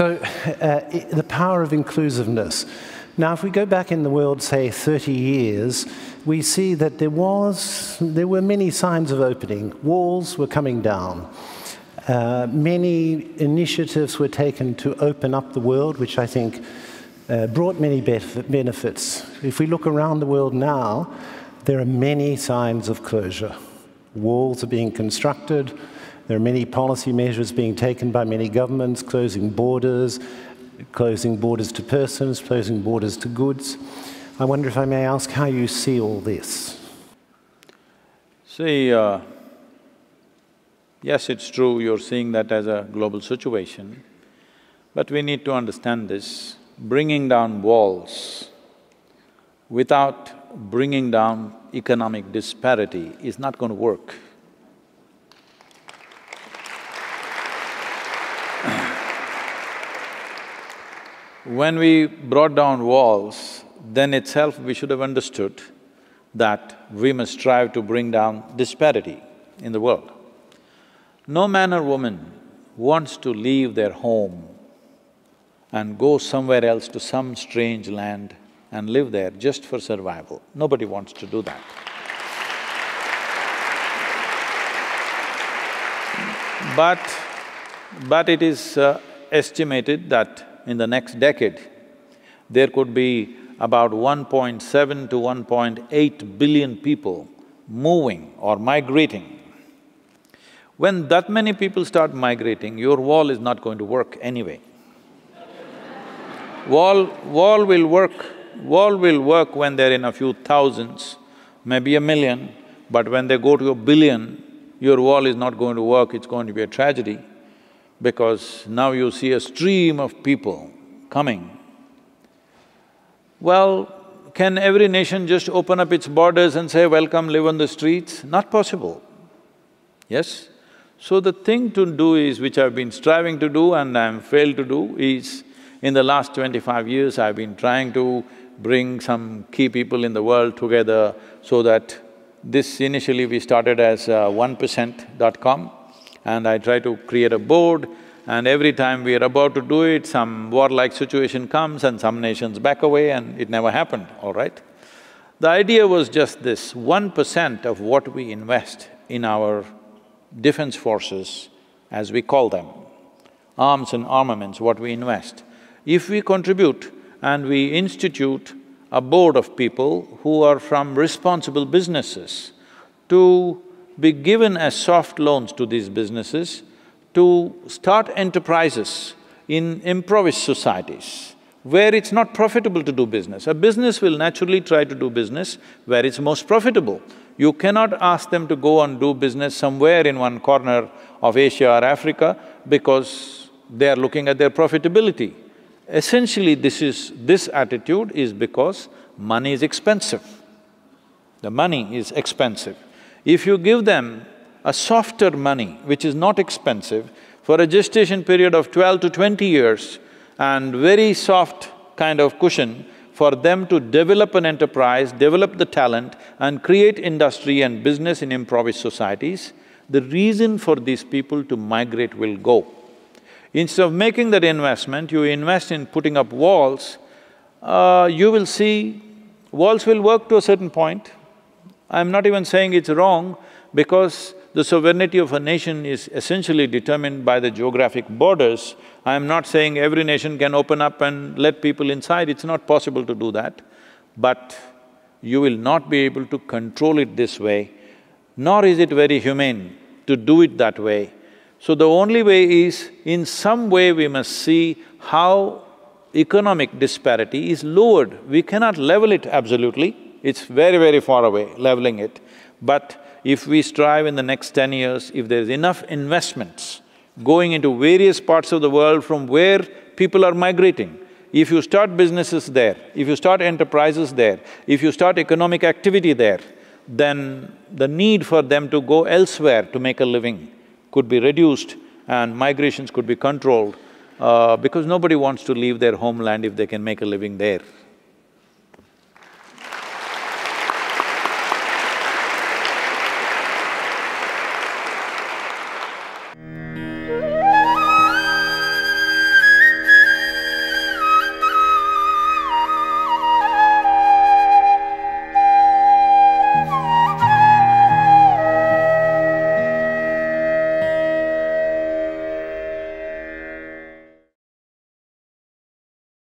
So, uh, the power of inclusiveness. Now, if we go back in the world, say 30 years, we see that there was there were many signs of opening. Walls were coming down. Uh, many initiatives were taken to open up the world, which I think uh, brought many benefits. If we look around the world now, there are many signs of closure. Walls are being constructed. There are many policy measures being taken by many governments, closing borders, closing borders to persons, closing borders to goods. I wonder if I may ask how you see all this. See, uh, yes, it's true, you're seeing that as a global situation, but we need to understand this bringing down walls without bringing down economic disparity is not going to work. When we brought down walls, then itself we should have understood that we must strive to bring down disparity in the world. No man or woman wants to leave their home and go somewhere else to some strange land and live there just for survival. Nobody wants to do that. But… but it is uh, estimated that in the next decade, there could be about 1.7 to 1.8 billion people moving or migrating. When that many people start migrating, your wall is not going to work anyway. Wall… wall will work… wall will work when they're in a few thousands, maybe a million, but when they go to a billion, your wall is not going to work, it's going to be a tragedy because now you see a stream of people coming. Well, can every nation just open up its borders and say, welcome, live on the streets? Not possible, yes? So the thing to do is, which I've been striving to do and I'm failed to do, is in the last twenty-five years, I've been trying to bring some key people in the world together so that this initially we started as uh, one dot com and I try to create a board and every time we are about to do it, some warlike situation comes and some nations back away and it never happened, all right? The idea was just this, one percent of what we invest in our defense forces, as we call them, arms and armaments, what we invest, if we contribute and we institute a board of people who are from responsible businesses to be given as soft loans to these businesses to start enterprises in impoverished societies where it's not profitable to do business. A business will naturally try to do business where it's most profitable. You cannot ask them to go and do business somewhere in one corner of Asia or Africa because they are looking at their profitability. Essentially, this is… this attitude is because money is expensive. The money is expensive. If you give them a softer money, which is not expensive, for a gestation period of twelve to twenty years and very soft kind of cushion for them to develop an enterprise, develop the talent and create industry and business in impoverished societies, the reason for these people to migrate will go. Instead of making that investment, you invest in putting up walls, uh, you will see walls will work to a certain point. I'm not even saying it's wrong because the sovereignty of a nation is essentially determined by the geographic borders. I'm not saying every nation can open up and let people inside, it's not possible to do that. But you will not be able to control it this way, nor is it very humane to do it that way so the only way is, in some way we must see how economic disparity is lowered. We cannot level it absolutely, it's very, very far away, leveling it. But if we strive in the next ten years, if there's enough investments going into various parts of the world from where people are migrating, if you start businesses there, if you start enterprises there, if you start economic activity there, then the need for them to go elsewhere to make a living could be reduced and migrations could be controlled uh, because nobody wants to leave their homeland if they can make a living there.